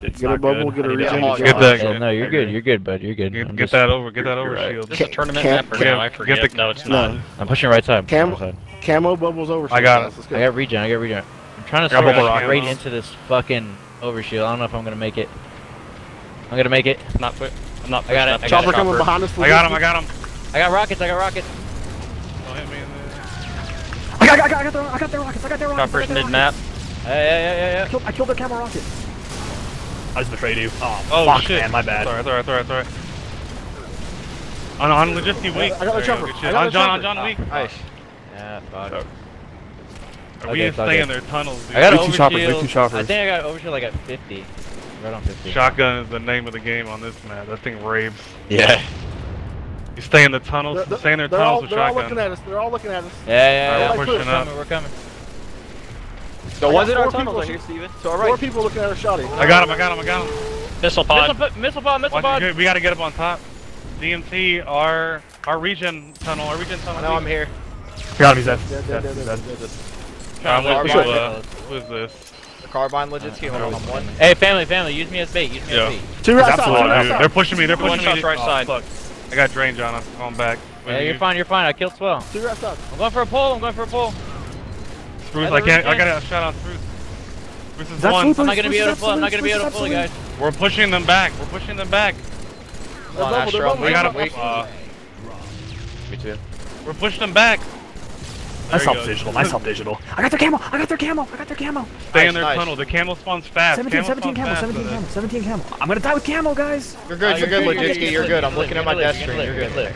It's Get a bubble, good. get a I need to regen, change get it. Get that- Yeah, no, you're good. You're good, bud. You're good. Get, get just- that over. Get that over right. shield. This is a tournament Cam- map right now, I forget. get the- no, it's No. not. I'm pushing right side. Cam- Right side. Camo bubbles over. I got it. Let's I got regen. I got regen. I'm trying to I got sword bubble straight into this fucking overshield. I don't know if I'm gonna make it. I'm gonna make it. I'm not put. I'm not. I got it, up. Chopper coming behind us. I got him. I got him. I got rockets. I got rockets. Don't hit me in there. I got, I got, I got, the, I got their rockets. I got their rockets. I Chopper's mid map. Yeah, yeah, yeah, yeah, I killed, I killed their camera rocket. I just betrayed you. Oh, Oh fuck, shit. man, my bad. Sorry, sorry, sorry, sorry. On on logistic weak. I got the There go, chopper. I got On the John, on chopper. John weak. Ah, nice. Yeah, fuck. Oh. We Okay, need to okay. stay in their tunnels. Dude. I got two choppers, weak two choppers. I think I got overshield like at 50. Right on 50. Shotgun is the name of the game on this map. That thing raves. Yeah. You stay in the tunnels. They're, they're, stay in their they're all, tunnels with they're all looking at us. They're all looking at us. Yeah, yeah, Alright, yeah. we're Like, pushing push, We're coming. We're coming. The I ones got in our four tunnels people. are here, Steven. So all Four people looking at our shotty. I got him. I got him. I got him. Missile Missile, pod. pod, missile pod, missile Watch pod. it, we gotta get up on top. DMR, our our region tunnel, our region tunnel. I know I'm here. Got him, he's dead. Dead, Dead, dead, he's dead, dead. dead, dead. Carbine. who's, uh, who is this? The carbine Legitsky. Hold on, one. Hey, family, family, use me as bait. Use me Yeah. as bait. Two right That's side. absolutely Two right side. they're pushing me. They're One pushing shot me. right oh, side. Fuck. I got drain, John. I'm going back. Yeah, you're fine. You're fine. I killed Swell. Two right side. I'm going for a pull. I'm going for a pull. Spruce, I can't. I got a shot on Spruce. Spruce is That's one. Spruce. I'm not gonna be able to pull. I'm not gonna be able to pull guys. We're pushing them back. We're pushing them back. Come on, Astro. We got bubble. them. Uh, Me too. we're pushing them back. Nice There you help digital. Nice help digital. I got their camo. I got their camo. I got their camo. Stay in their nice. tunnel. The camo spawns fast. 17, camo 17 spawns camo. 17 so camo. 17 camo. I'm gonna die with camo, guys. You're good. You're good, Legitsky. You're good. I'm looking at my live, death you're screen. You're you're good.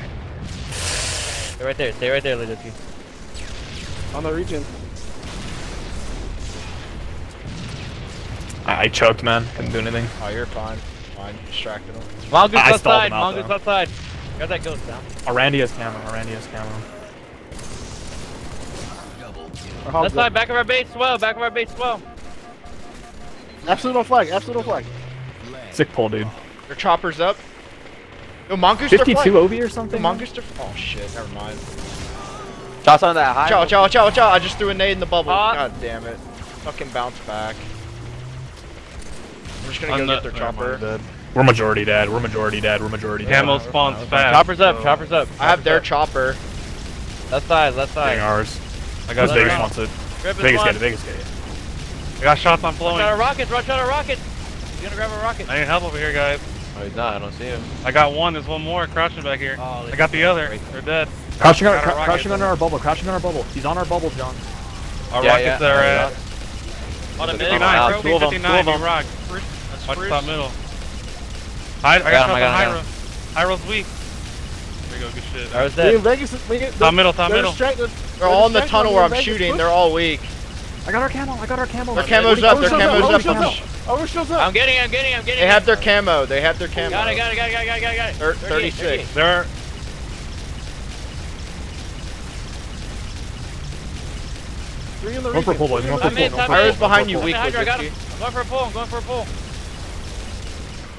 Stay right there. Stay right there, Legitsky. On the regen. I, I choked, man. Couldn't do anything. Oh, you're fine. Fine. Distracted him. Mongoose I stalled outside. him out, Mongoose though. outside. Got that ghost down. Arandy has camo. Arandy has camo. Our hog's Left side, back of our base, swell. Back of our base, swell. Absolute no flag. Absolute no flag. Sick pull, dude. Your chopper's up. Yo, Mongoose. they're 52. OV or Yo, something? Mongoose. they're- Oh shit. Never mind. Shots on that high. Chow, chow, chow, chow. I just threw a nade in the bubble. Hot. God damn it. Fucking bounce back. I'm just gonna I'm go not- get their chopper. dead. We're majority dead. We're majority dead. We're majority dead. Camo spawns fast. Chopper's up. so Chopper's up. I have their Chopper's chopper. Left side. Left Getting side. ours. I got Because Vegas wants it. Vegas one. get it. Vegas get it. I got shots on Rush flowing. out of rockets. Rush out of rockets. You gonna grab a rocket? I need help over here, guys. Oh, he's not. I don't see him. I got one. There's one more crouching back here. Oh, I got the other. They're dead. Crouching, Got under, our crouching under our bubble. Crouching under our bubble. He's on our bubble, John. Our Yeah, rockets yeah. are uh, Yeah. at On a mid. 59. Wow, Trophy two of 'em, two of You 'em. rock. That's Watch Spruce. top middle. I, I got got him, I got him, I Hyro. Hyro's weak. There you go. Good shit. I was dead. Vegas. We get, Top middle, top they're middle. distracted. They're all in the tunnel where I'm Vegas. shooting. Push. They're all weak. I got our camo. I got our camo. Their camo's up. Their camo's up. Overshield's Push. Overshield's up. I'm getting. I'm getting. I'm getting. They have their camo. They have their camo. Got it. Got it. Got it. Got it. Got it. Got it. Got it. Thir- 38, 36. They're Three in the One for region. pull, boys. Three in One the for I'm in. region. Pyro's behind you, Top weak I got Legitsky. him. I'm going for a pull. I'm going for a pull.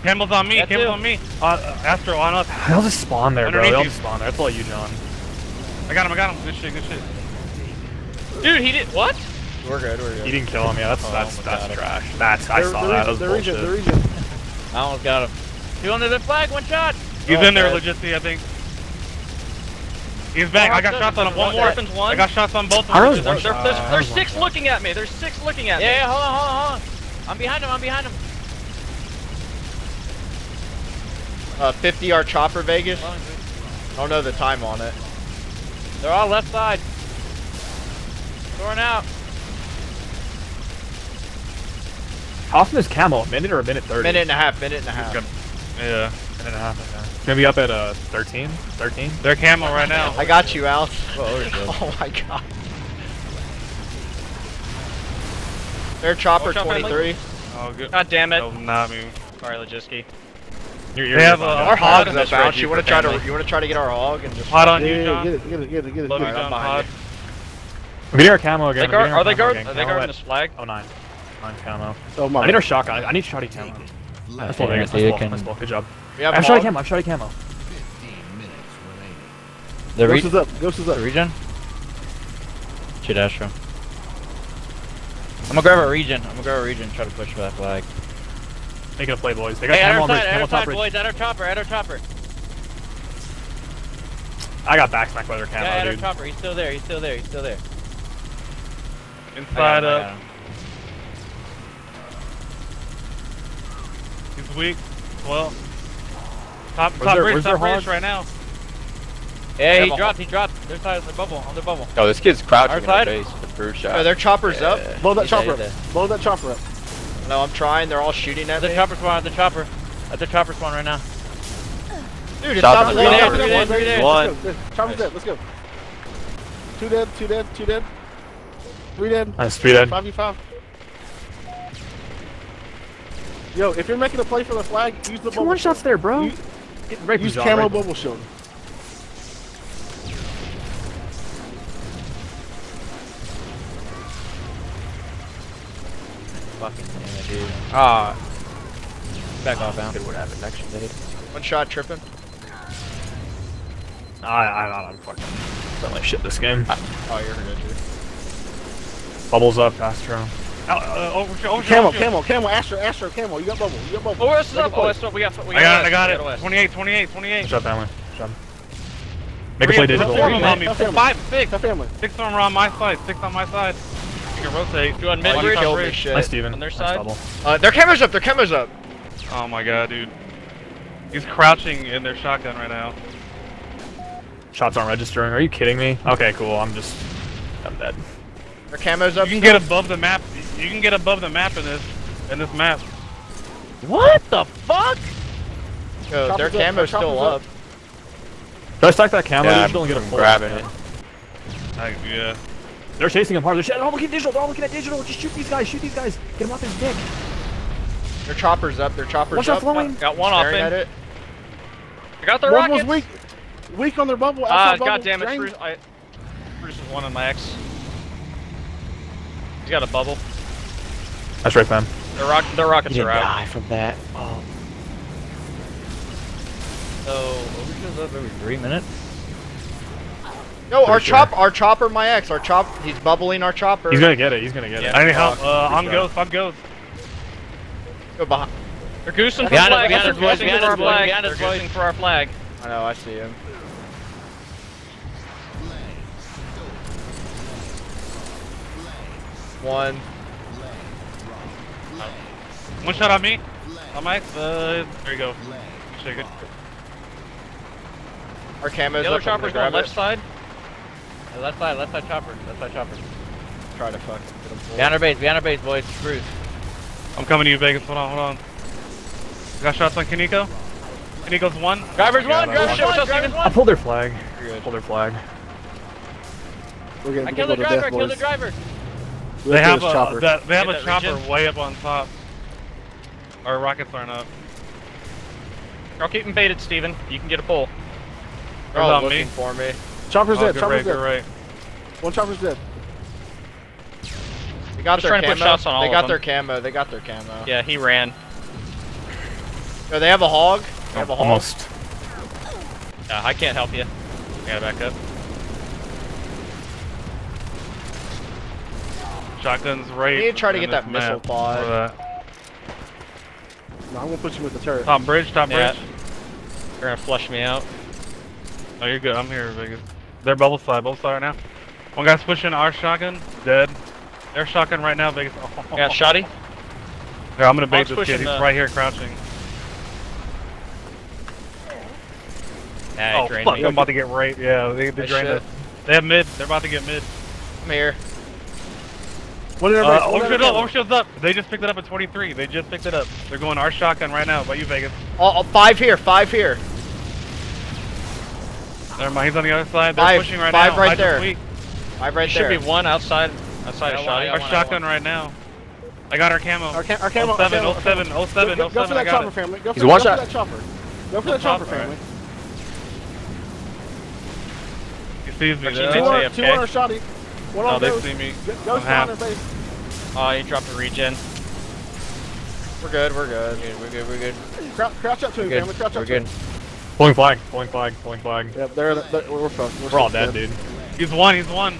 Campbell's on me. That Camel's too. on me. Uh, Astro on us. They'll just spawn there, bro. Underneath They'll just spawn there. That's all you, John. I got him. I got him. Good shit. Good shit. Dude, he did what? We're good. We're You good. didn't kill him. Yeah, that's Oh, that's my that's trash. That's I They're- saw the that. That was region, the region, the bullshit. region. I almost got him. Two under the flag. One shot. He's Oh, in there, dead. I think. He's back. Oh, I got shots on him. One more. Weapons one. I got shots on both of them. one There- shot. there's Uh, there's six looking at me. There's six looking at me. Yeah, yeah, hold on, hold on, hold on. I'm behind him. I'm behind him. Uh, 50 yard chopper Vegas. I don't know the time on it. They're all left side. Throwing out. How often is camo? A minute or a minute 30? Minute and a half. Minute and a half. Good. Yeah. Minute and a half. I gonna be up at uh 13? 13? They're camo right now. I got you, Alex. Oh, Oh my god. Their chopper Watch out, friendly. 23. Oh, good. God damn it. No, not me. Sorry, Legitsky. You're, you're They have fine, a- John. Our hog's I've up, you You want for to try to you want to try to get our hog and just Hot on Yeah, you, John. get it, get it, get it, get it. Love get you, John. behind Hot. I'm our camo again. They guard, are they camo guard, again. are they guarding this flag? Oh, nine. Nine camo. Oh my. I need our shotgun. I need shoddy camo. Nice ball, Okay, Vegas. so Nice you ball. can- Nice ball. Good job. We have I have shoddy hog. camo. I have shoddy camo. The Ghost is up. Ghost is up. the regen. Shit, Astro. I'm gonna grab a regen. I'm gonna grab a regen. Try to push for that flag. Making a play, boys. They got Hey, at camel our on bridge. side, at our top side, boys, at our chopper, at our chopper. I got backsmacked by their camo, Yeah, at our dude. chopper. He's still there. He's still there. He's still there. Inside him, up. He's weak. Well. Top, Where's top their- bridge, top bridge hog? right now. Yeah, he Have a- dropped. He dropped. Their side of the bubble. On the bubble. Oh, this kid's crouching Our in side? the base. The brute shot. Oh, their choppers up. Blow that He's dead, chopper up. he's. Blow that chopper up. No, I'm trying. They're all shooting at At the me. chopper spawn. At the chopper. At the chopper spawn right now. Dude, it's Shot not them. blowing there, there, there. One. One. Chopper's dead. Let's go. Two dead. Two dead. Two dead. Three dead. Nice, three dead. Five v five. Yo, if you're making a play for the flag, use the Two bubble one shots there, bro. Use, Getting raped, use John, camo right? bubble shield. Fucking damn it, dude. Ah, Back off, Bound. good would happen next shade. One shot tripping. I, I, I'm fucking done like shit this game. Oh, you're good, dude. Bubbles up, Astro. Uh, uh, over, over, Camo, over, camo, camo, Astro, Astro, camo. You got bubble. You got bubble. Oh, what's Make a up? Oh, what's up? We got. We I got it, I got it. west. 28, 28, 28. Shut family. Shut. Make a play digital. Four of them on me. Tough family. Five, six. Six of them are on my side. Six on my side. You can rotate. Two on Oh, mid you bridge. killed me, shit. Nice, Steven. On their Nice side? double. Uh, their cameras up. Their cameras up. Oh my god, dude. He's crouching in their shotgun right now. Shots aren't registering. Are you kidding me? Okay, cool. I'm just. I'm dead. Their camos up. You can get above the map. You can get above the map in this in this map. What the fuck? Yo, their Choppers up, camo's still up. up. Did I stack that camo? Yeah, digital and get a I'm full? grabbing it. I, yeah. They're chasing him hard. They're, they're all looking at digital. They're all looking at digital. Just shoot these guys. Shoot these guys. Get him off his dick. Their choppers up. Their choppers One shot up. flowing. Got one off Staring at it. I got the One was weak. Weak on their bubble. Ah, outside bubble, god damn it. Bruce. I, Bruce is one on my X. He's got a bubble. That's right, fam. The rock, the rockets He are didn't out. die from that. Oh. So, overshield's up every three minutes? No, our sure. chop, our chopper, my ex, our chop. He's bubbling our chopper. He's gonna get it. He's gonna get Yeah. I need help. Uh, Good on shot. ghost. On ghost. Go behind. They're goosing for Behind us, flag. behind They're us, goosing for our flag. They're us, goosing for our flag. I know, I see him. One. One shot on me. On my Uh, there you go. Shake it. Our camo's The other up. Chopper's grab going left it. side. Uh, Left side, left side chopper, left side chopper. Try to fucking get him full. Behind our base, behind our base, boys. Bruce. I'm coming to you, Vegas. Hold on, hold on. Got shots on Kaneko. Kaneko's one. Driver's one, driver's one. one, driver's I one. pulled their flag. You're good. Pulled their flag. We're getting I we're killed the gonna go to driver, I death, killed the driver. We They have have a chopper. that, they have a chopper region. way up on top. Our rockets aren't up. I'll keep them baited, Steven. You can get a pull. They're What all about me? looking for me. Chopper's Oh, dead. Chopper's right, dead. right. One chopper's dead. They got Just their camo. shots on all they got their camo. They got their camo. Yeah, he ran. No, they have a hog. They have a hog. Almost. Yeah, I can't help you. I gotta back up. Shotguns right. We need to try to get that missile map. pod. That. No, I'm gonna put you with the turret. Top bridge, top Yeah. bridge. They're gonna flush me out. Oh, you're good. I'm here, Vegas. They're bubble side, bubble side right now. One guy's pushing our shotgun, dead. Their shotgun right now, Vegas. Oh, I got Shoddy. Here, I'm gonna bait Hog's this kid. He's the- right here crouching. Yeah, oh, fuck. me. I'm about to get right. Yeah, they, they Nice drained us. They have mid. They're about to get mid. I'm here. What did Uh, everybody? what did overshield's up. everybody- up. They just picked it up at 23. They just picked it up. They're going our shotgun right now. By you, Vegas. Oh, oh, five here. Five here. Never mind. He's on the other side. They're Five- pushing right five now. right I just there. Five right Should there. Should be one outside, outside of I got one, I Shoddy. got Our one, shotgun right now. I got our camo. Our, ca- our camo. 07, our camo, 07, 07, Go, go for 07, I that chopper, it. family. Go for, He's a one go shot. for that chopper. Go for that top, chopper, family. He sees me. Actually, Two say on, two on our shotty. One Oh, on they see me. Go- I'm Ghost half. on their base. Oh, he dropped a regen. We're good. We're good. We're good, we're good, Crouch, crouch up to him, we're family. good. Crouch We're up to good. him. Pulling flag. Pulling flag. Pulling flag. Yeah, they're, they're, we're fucked. We're all dead, dude. He's one. He's one.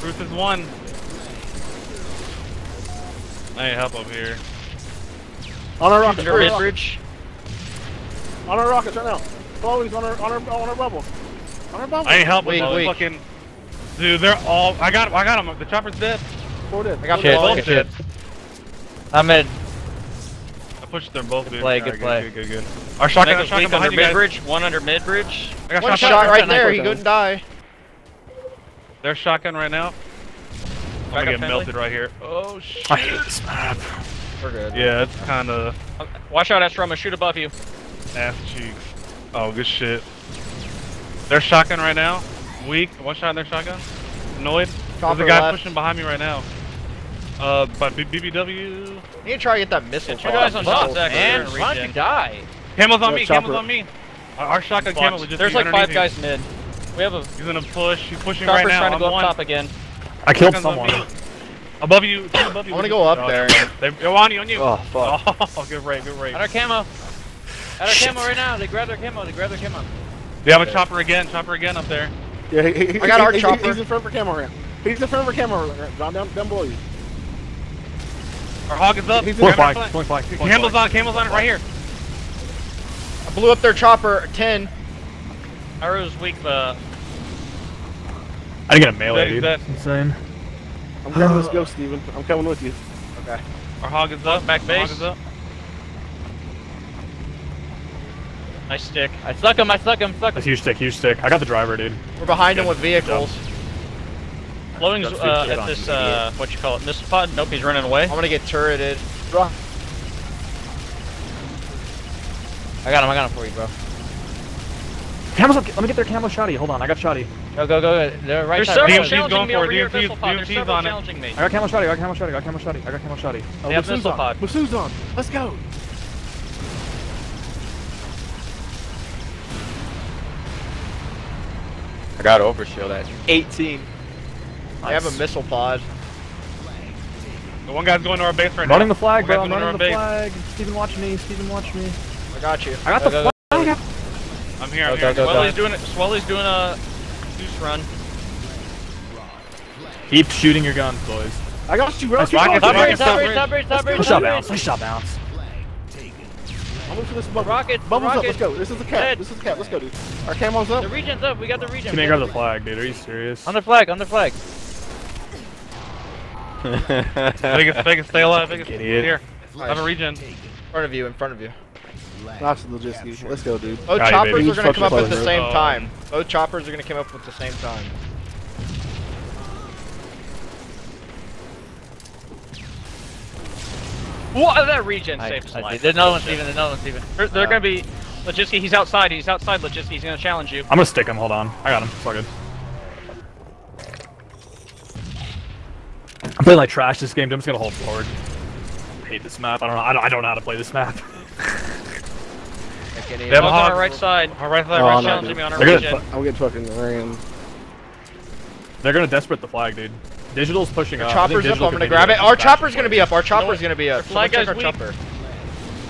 Bruce is one. I need help up here. On our rockets, on our rockets, bridge. on our rockets right now. Chloe's on our on our on our bubble. On our bubble. I ain't helping. Weak, though. weak. Fucking, dude, they're all. I got. I got him. The chopper's dead. Four dead. I got Shit, both. good shit. I'm in. I pushed them both. Dude. play, good Alright, play. Good, good, good. Our shotgun, our shotgun weak under behind you mid guys. bridge. One under mid bridge. I got One shotgun. shot right there. He couldn't die. There's shotgun right now. I'm gonna get family. melted right here. Oh shit. I hate this map. We're good. Yeah, it's kind of Uh, Watch out, Astro. I'm gonna shoot above you. ass cheeks. Oh, good shit. There's shotgun right now. Weak. One shot in their shotgun. Annoyed. There's a guy left. pushing behind me right now. Uh, but B- BBW. You need to try to get that missile. Get you guys pod. on shots, Zach. Man, They're in why'd you die? Camo's on Yeah, me. chopper. Camo's on me. Our, our shotgun Fuck. camel is just There's like five underneath guys mid. We have a. He's gonna push. He's pushing right chopper now. trying to I'm go up one. top again. I killed someone. Above you. Above you. I wanna go up there. They, oh, on you. On you. Oh, fuck. Oh, good rate. Good rate. At our camo. At our camo right now. They grab their camo. They grab their camo. They have a chopper again. Chopper again up there. Yeah, he, he, he, I got our he- he- chopper. He's in front for camera ramp. He's in front for camera ramp. Down, down, down below you. Our hog is up. He's in Point Grab flag. our Point flag. flag. Point Camo's on. Camo's on it right here. I blew up their chopper. Ten. Arrow's weak, but uh, I didn't get a melee, That- dude. that- Insane. I'm grabbing this ghost, Steven. I'm coming with you. Okay. Our hog is up. Back Our base. Hog is up. Nice stick. I stuck him. I stuck him. Stuck him. That's huge stick. Huge stick. I got the driver, dude. We're behind him with vehicles. Flowing's uh, at on this you, uh, what you call it, missile pod. Nope, he's running away. I'm gonna get turreted. Draw. I got him. I got him for you, bro. Camo's up. Let me get their camo shotty. Hold on. I got shotty. Go, go, go. go. They're right There's side. several DMR's challenging going me for it. over here, DMR's missile pod. There's several on it. challenging me. I got camo shotty. I got camo shotty. I got camo shotty. I got camo shotty. Oh, They have missile on. pod. Masu's on. Let's go. I got overshield at 18. They have a missile pod. The one guy's going to our base right I'm running the flag, One bro. I'm running the base. flag. Steven, watch me. Steven, watch me. I got you. I got Go, the go, go. flag. I'm here. I'm here. go, go. Swelly's doing it. Swelly's doing a goose run. Keep shooting your guns, boys. I got you, bro. Keep rockets, going. Top bridge, Rockets, top top bridge, bridge. top bridge, top bridge. Nice top shot bridge. bounce. Nice shot bounce. I'm this bubble. rockets, the Bubbles up. Let's go. This is the cap. Dead. This is the cap. Let's go, dude. Our camo's up. The regen's up. We got the regen. Can they grab the flag, dude? Are you serious? On the flag. On the flag. Vegas, Vegas, stay alive. Vegas, Idiot. here. I have a regen. In front of you. In front of you. That's logistics. Let's go, dude. Both Alright, choppers baby. are gonna come up at the same oh. time. Both choppers are gonna come up at the same time. What? That regen I, saved his I, life. there's another one, Steven. There's another one, Steven. They're, they're gonna be. Legitsky, he's outside. He's outside. Legitsky, he's gonna challenge you. I'm gonna stick him. Hold on. I got him. It's all good. I'm playing like trash this game. I'm just gonna hold forward. I hate this map. I don't know. I don't, I don't know how to play this map. They have a Hog's on our right side. Our right side, Oh, right challenging me on our They're regen. gonna I'm getting fucking ran. They're gonna desperate the flag, dude. Digital's pushing up. I think Chopper's up. I'm gonna grab it. Our chopper's gonna be up. Our chopper's gonna be up. Their flag Someone check guy's our chopper.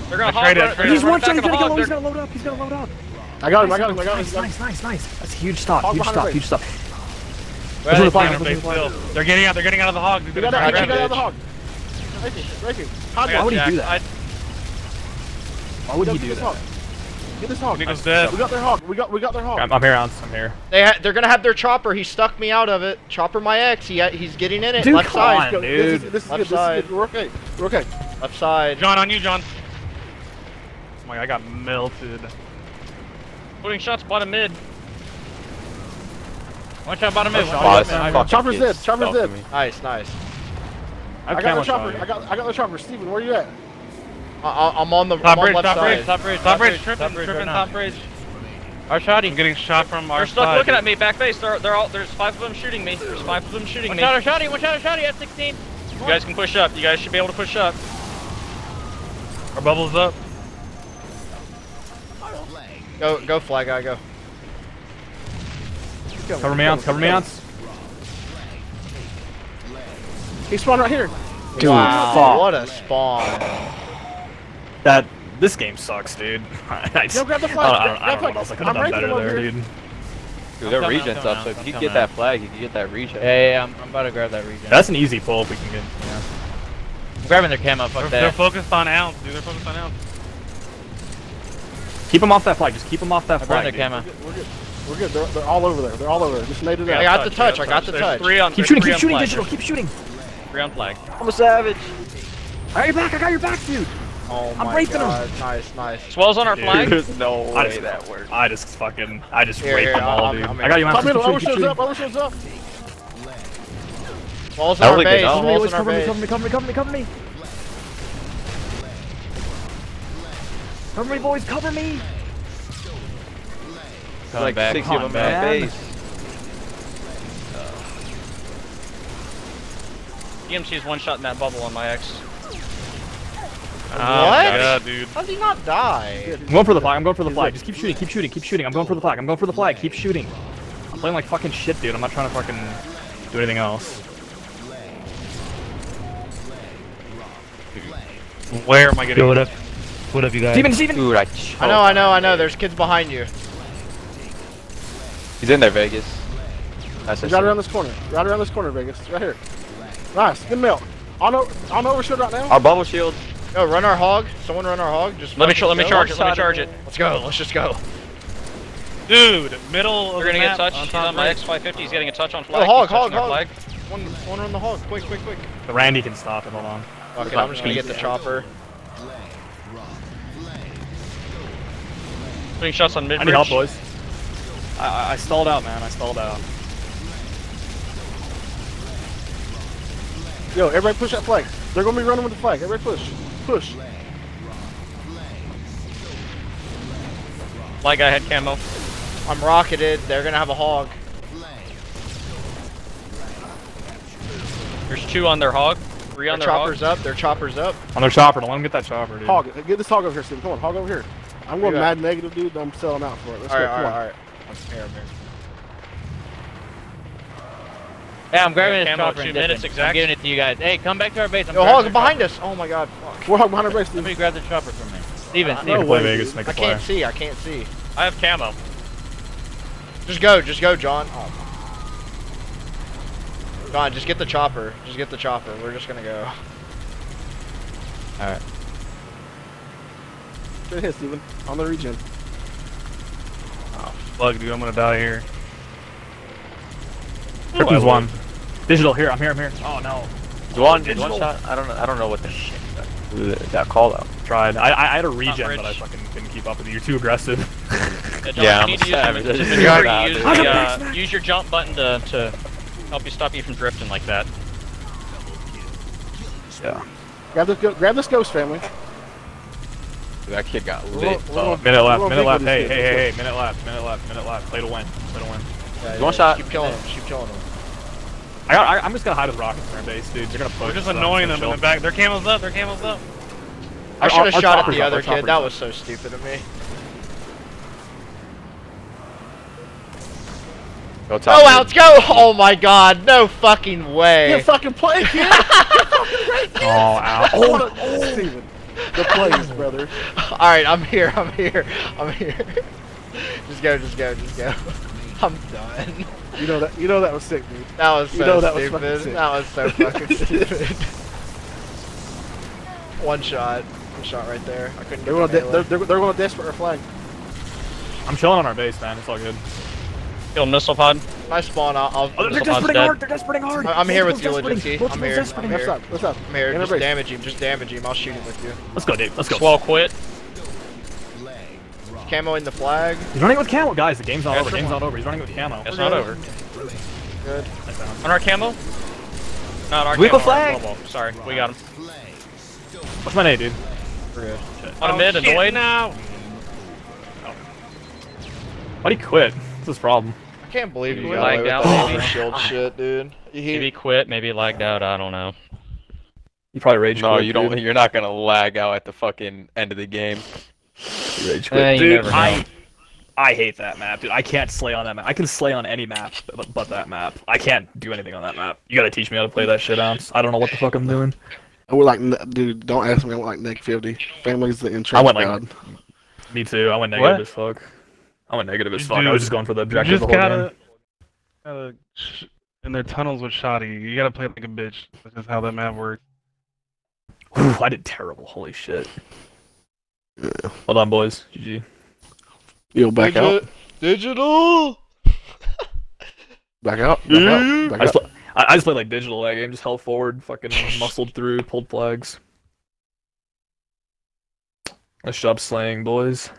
They're gonna I hog traded, run- I they're traded. He's gonna one run shot. He's gonna get low. He's gonna load up. He's gonna load up. I got him. I got him. I got him. Nice, nice, nice, nice. That's huge stop. Huge stop. Huge stop. Where Push are the they flag. They're push the flag. still. They're getting out. They're getting out of the hog. We They're got gonna that. grab We got it. the hog. Right here. Right here. Hog Why would he do that? Why would he do that? Hog. Get this hog. Nico's dead. We got their hog. We got. We got their hog. I'm, I'm here, Ounce. I'm here. They ha they're gonna have their chopper. He stuck me out of it. Chopper my ex. He uh, he's getting in it. Dude, left come side. on. Go. This is, dude. this is Left good. This is side. good. We're okay. We're okay. Left side. John, on you, John. Oh my god, I got melted. Putting shots bottom mid. One shot bottom mid. Oh, One Oh, shot this bottom mid. Chopper's kid dead, Chopper's stalking dead. Nice, nice. I I got camo the chopper. I got. I got the chopper. Steven, where are you at? I I I'm on the Top I'm on bridge, left top side. bridge, Top bridge. Top bridge, Top bridge tripping, right top bridge. Our shotty. I'm getting shot from our They're stuck side. looking at me. Back base. They're, they're all. There's five of them shooting me. There's five of them shooting One me. shot, our shotty. One shot, our shotty. At 16. You guys can push up. You guys should be able to push up. Our bubble's up. Go go flag guy. Go. Cover me, Ounce. Cover me, Ounce. He spawned right here. Dude, wow, fuck. what a spawn. That this game sucks, dude. I, just, Yo, grab the I flag, don't, I don't, I don't know what else I could have I'm done right better there, there, over dude. Dude, their regen's coming up, so if I'm you can coming get that flag, you can get that regen. Yeah, yeah, yeah, I'm, I'm about to grab that regen. That's an easy pull if we can get. Yeah. grabbing their camo. Fuck They're, they're focused on ounce, dude. They're focused on ounce. Keep them off that flag. Just keep them off that I'm flag. grabbing their dude. camo. We're good. We're good. They're, they're all over there. They're all over there. Just made it out. I out. got the touch. I got the There's touch. three on. Keep shooting. Keep shooting. flag. Digital. Keep shooting. Three on flag. I'm a savage. I got your back. I got your back, dude. Oh I'm my raping 'em. god. Nice, nice. Swell's on our Dude. flag. There's no I way just- that works. I just fucking. I just Here, raped here, them all, I'm- dude. I'm I got you, man. Top Keep middle. shooting. Overshield's Keep up. shooting. Overshield's up. Walls I in our don't think they base. Cover me, Walls boys. our Cover me. base. Cover me. Cover me. Cover me. Cover me. Cover me, boys. Cover me. Coming like back. 60 of them man. in base. EMC's one shot in that bubble on my X. Oh What? my god, dude. How did he not die? I'm going for the flag. I'm going for the flag. Just keep shooting. Keep shooting. Keep shooting. I'm going for the flag. I'm going for the flag. Keep shooting. I'm playing like fucking shit, dude. I'm not trying to fucking do anything else. Where am I getting? Yo, what up? What up, you guys? Steven, Steven. Dude, I. I know, I know, I know. There's kids behind you. He's in there, Vegas. That's right around this corner. Right around this corner, Vegas. Right here. Nice. Good milk. On, o- on overshield right now. Our bubble shield. Yo, run our hog. Someone run our hog. Just Let me let me charge it. Let me charge it. Let's go. Let's just go. Dude, middle of We're the gonna get map, touched. on He's top on my right. X550. He's getting a touch on flag. Oh, hog, He's touching hog, our hog. flag. One, one run the hog. Quick, quick, quick. The Randy can stop it. Hold on. Fuck it. I'm just gonna get the chopper. Putting shots on mid I need help, boys. I, I, I stalled out, man. I stalled out. Yo, everybody push that flag. They're gonna be running with the flag. Everybody push. Push. Flag guy had camo. I'm rocketed. They're gonna have a hog. There's two on their hog. Three on their hog. chopper's up. Their chopper's up. On their chopper. Don't let him get that chopper, dude. Hog. Get this hog over here, Steven. Come on, hog over here. I'm going mad negative, dude. I'm selling out for it. Let's All right, go. all Come right, on. all right. I'm here, I'm here. Yeah, I'm grabbing Yeah, this chopper two minutes dipping. exact. I'm giving it to you guys. Hey, come back to our base. I'm Yo, grabbing hog behind chopper. us. Oh my god. Fuck. We're hog behind our base, dude. Somebody grab the chopper for me. Steven, Uh, Steven. Make No way, Vegas. dude. Make I a play. can't see. I can't see. I have camo. Just go. Just go, John. Oh. John, just get the chopper. Just get the chopper. We're just gonna go. Alright. Good hit, Steven. On the regen. Fuck, dude, I'm gonna die here. Krypton's one. Digital. Here. I'm here. I'm here. Oh no. One, Digital. one shot. I don't know. I don't know what the shit that, that call out. Tried. I, I I had a regen, but I fucking couldn't keep up with you. You're too aggressive. Yeah, John, Yeah, you I'm need a use, savage. your- I just to figured maneuver, it out, use, dude. the, I'm a uh, backsmash. use your jump button to, to help you stop you from drifting like that. yeah. Grab this, grab this ghost family. That kid got We're lit. gonna- Minute left. Minute left. Hey, hey, hey, hey. Minute left. Minute left. Minute left. Play to win. Play to win. Yeah, One shot. Keep killing him. Keep killing him. I got. I, I'm just gonna hide with rockets in their base, dude. They're gonna push. We're just annoying them in the back. Their camo's up. Their camo's up. I should have shot at the up, other kid. That up. was so stupid of me. Go top Oh, mid. out, go! Oh my god, no fucking way. You way. fucking play, kid. Oh, ow. oh, Steven. The plays, brother. Alright, I'm here, I'm here, I'm here. just go, just go, just go. I'm done. You know that. You know that was sick, dude. That was so You know that stupid. fucking sick. that was so fucking stupid. One shot. One shot right there. I couldn't get They're gonna. the De- melee. they're, they're, they're gonna desperate our flag. I'm chilling on our base, man. It's all good. Kill missile pod. My spawn, I'll. I'll Oh, they're Missile desperate hard. They're desperate hard. I- I'm here with you, Multiple's I'm here. I'm desperate. Left here. side. Left side. I'm here, just base. damage him, just damage him. I'll shoot him with you. Let's go, dude. Let's go. Swell quit. Camo in the flag. He's running with camo, guys. The game's not Yeah, over. Game's one. not over. He's running with camo. It's We're not good. over. Good. On our camo? Not our Wiggle camo. our flag. global. Sorry, we got him. What's my name, dude? We're good. On a mid and Lloyd. now. Why'd he quit? What's his problem? I can't believe he, Maybe got away lagged out, maybe. shield shit, dude. He, Maybe quit, maybe lagged out, I don't know. You probably rage No, quit, you don't. dude. You're not gonna lag out at the fucking end of the game. Rage Eh, you dude. I, I hate that map, dude. I can't slay on that map. I can slay on any map, but, but that map. I can't do anything on that map. You gotta teach me how to play that shit, ounce. I don't know what the fuck I'm doing. And we're like, dude, don't ask me. I went like neg 50. Family's the interest. I went like- god. Me too. I went negative What? as fuck. I went negative as You fuck. I was just going for the You objective just the whole gotta, game. gotta sh- in their tunnels with shoddy. You gotta play like a bitch. That's just how that map works. Whew, I did terrible. Holy shit. Hold on, boys. GG. Yo, back out. Digital. Back out. Back out. Mm-hmm. Back I just, out. pl- I, I just played like digital that game. Just held forward, fucking muscled through, pulled flags. Nice job slaying, boys.